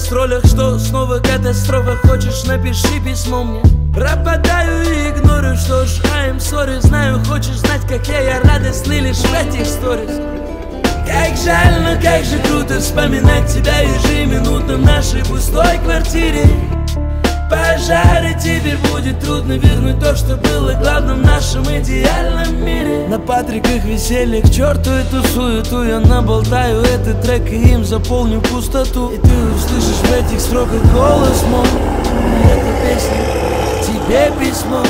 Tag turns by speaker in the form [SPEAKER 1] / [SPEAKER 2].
[SPEAKER 1] гастролях Что снова катастрофа. Хочешь напиши письмо мне. Пропадаю и игнорю Что ж, I'm sorry. Знаю, хочешь знать, как я, я радостный лишь в этих сторис. Как жаль, но как же круто вспоминать тебя ежеминутно в нашей пустой квартире. Пожары теперь будет трудно вернуть то, что было главным в нашем идеальном мире На Патриках веселье, к черту эту суету Я наболтаю этот трек и им заполню пустоту. И ты услышишь в этих строках голос мой эта песня тебе письмо